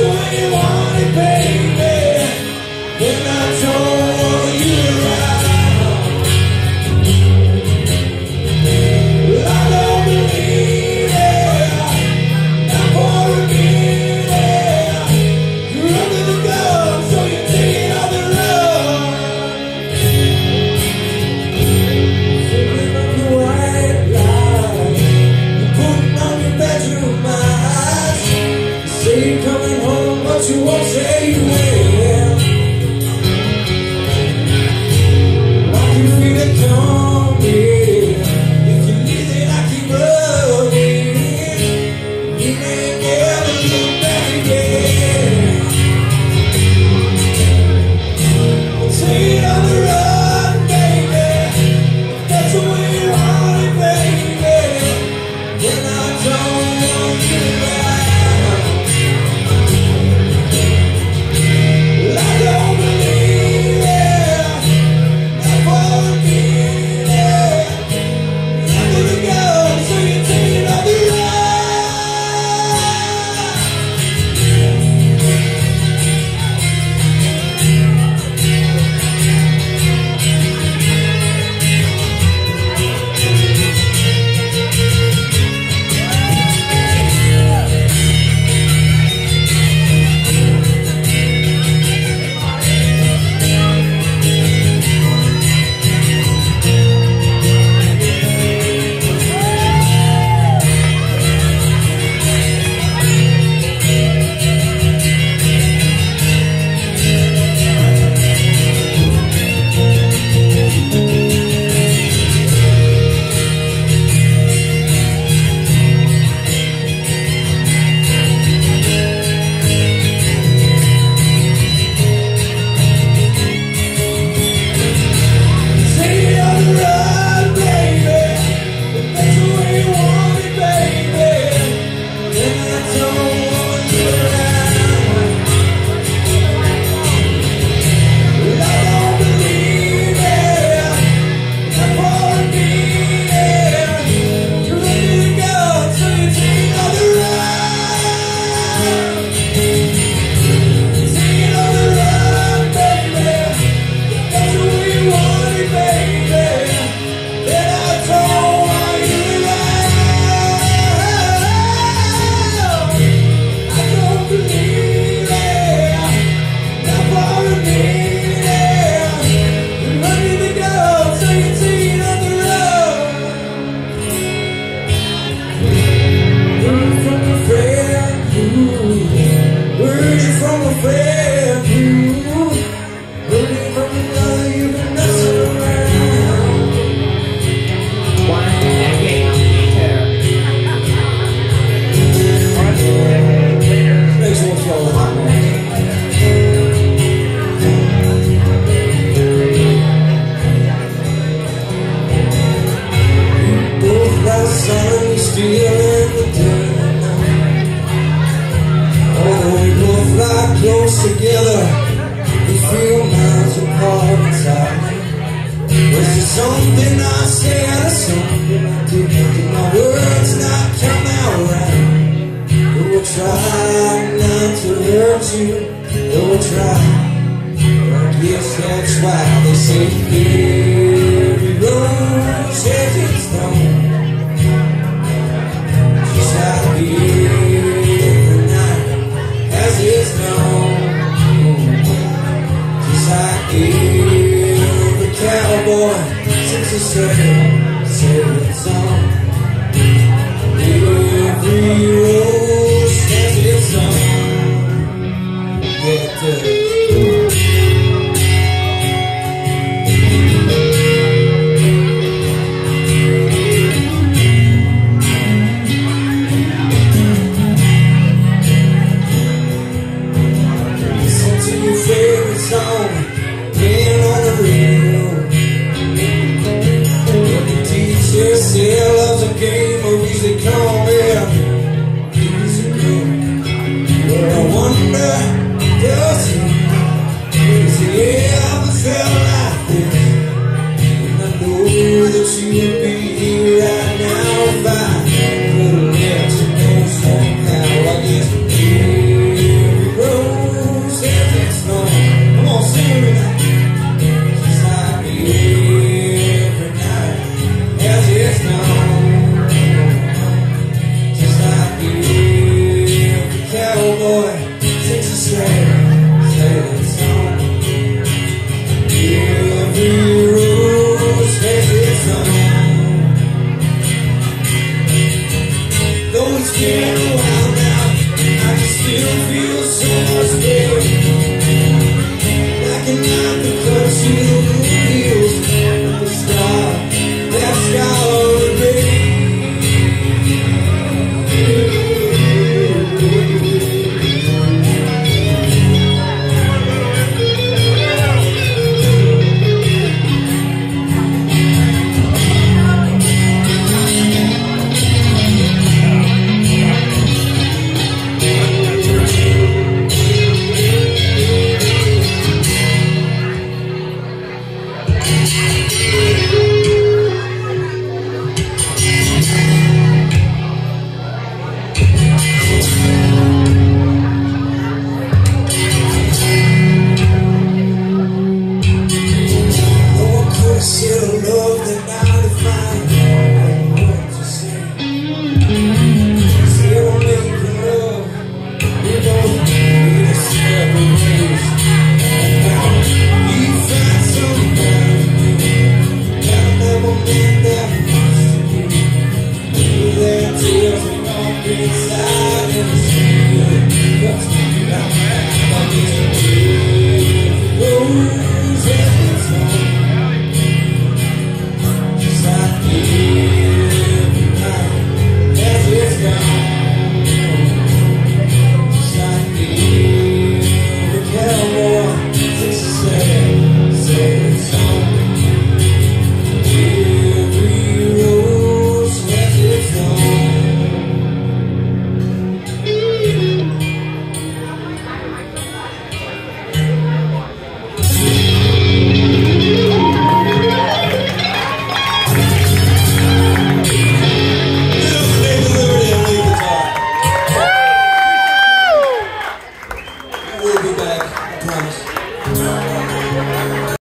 sure you want it, baby. Then I told se você close together We feel miles apart inside Was it something I said or something I did? Did my words not come out right? we're trying not to hurt you, though we try. I guess that's why they say every rose has its thorn. Just like every night has its dawn. Just like every cowboy since the sun sets on. she would be here right now if I couldn't somehow. Every has its. Come on, sing. Just like every night its. still, I can still feel so scared. Ways. You